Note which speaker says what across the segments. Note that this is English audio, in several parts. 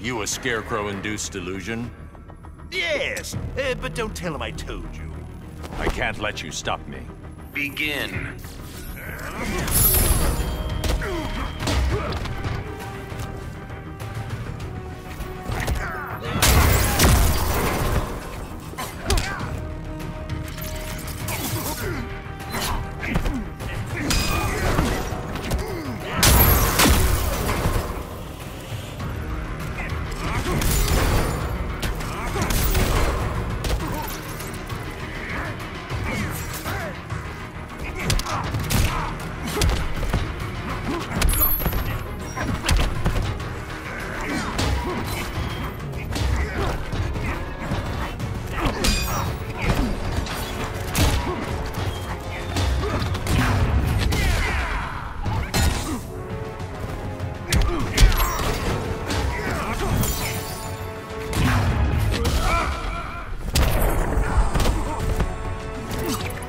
Speaker 1: You a scarecrow-induced delusion?
Speaker 2: Yes, uh, but don't tell him I told you.
Speaker 1: I can't let you stop me.
Speaker 3: Begin.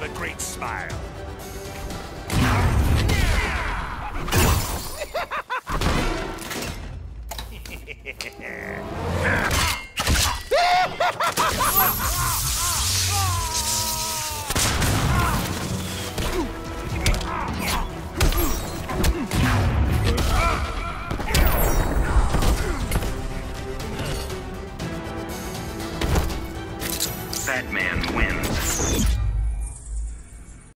Speaker 2: Have a great smile.
Speaker 3: Batman.